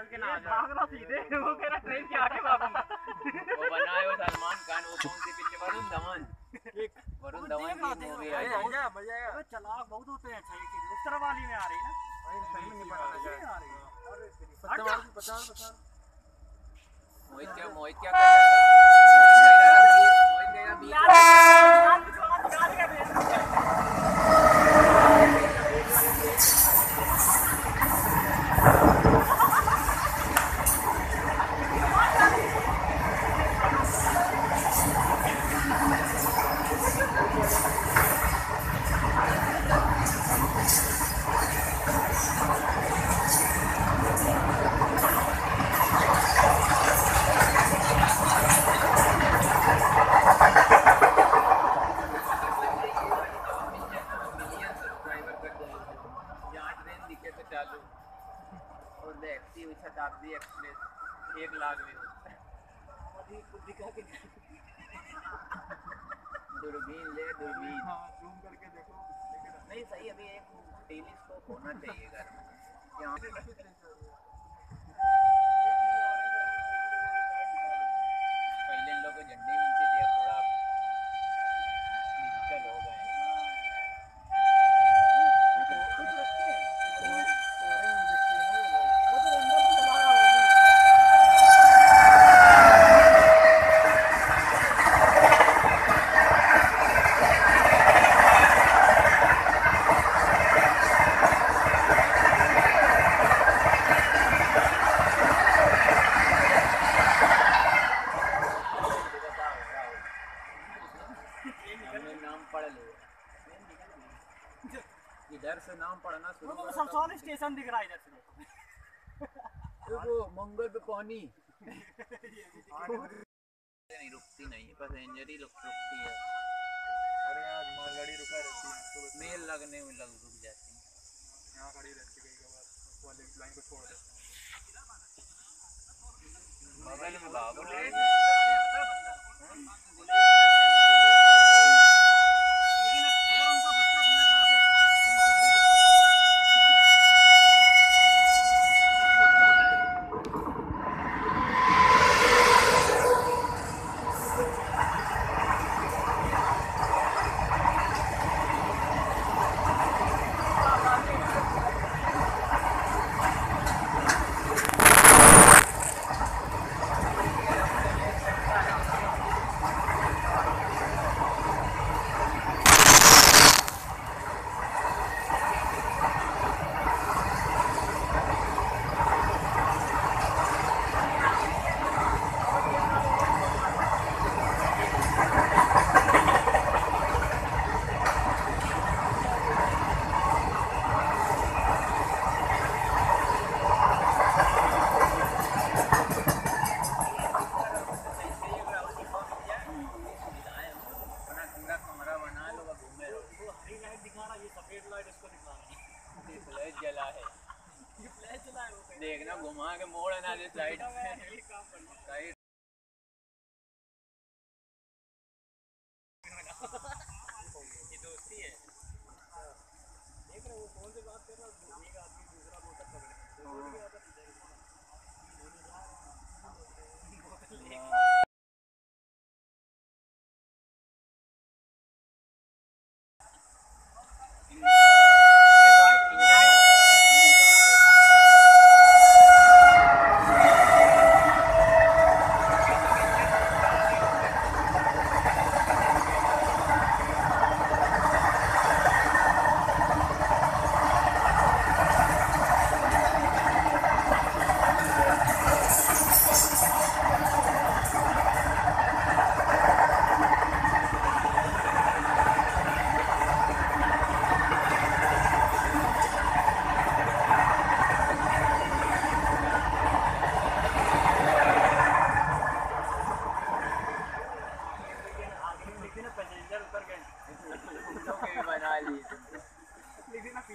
پھنس کے نہ آ جائے بھاگ رہا سیدھے وہ کہہ رہا ٹرین کے آگے بھاگوں وہ بنا ہے وہ سلمان خان وہ کون سی پکچر ورن دھون ورن دھون کی مووی آئی ہے چلاک بہت ہوتے ہیں صحیح چیز اس طرح والی میں آ رہی نا موہت کیا موہت کیا کر رہا تھا موہت کہہ رہا تھا موہت کہہ رہا ملین سبسکرائبر کر جائے یہاں ٹرین دکھے تو چالو اور دیکھتی ہوئی شتابدی ایکسپریس ایک لاکھ بھی دوربین لے دوربین۔ نہیں صحیح ابھی ایک ٹیلیسکوپ ہونا چاہیے گھر میں۔ ادھر سے نام پڑھنا شروع سال اسٹیشن دکھ رہا ہے ادھر سے۔ دیکھو منگل پہ پانی نہیں رکتی نہیں ہی رک رکتی ہے۔ میل لگنے میں لگ رک جاتی ہیں بغل میں بابو لے یہ سفید لائٹ اس کو ہے۔ یہ فلیش جلا ہے۔ یہ فلیش چلا ہے وہ۔ دیکھنا گھما کے موڑ ہے نا یہ سائڈ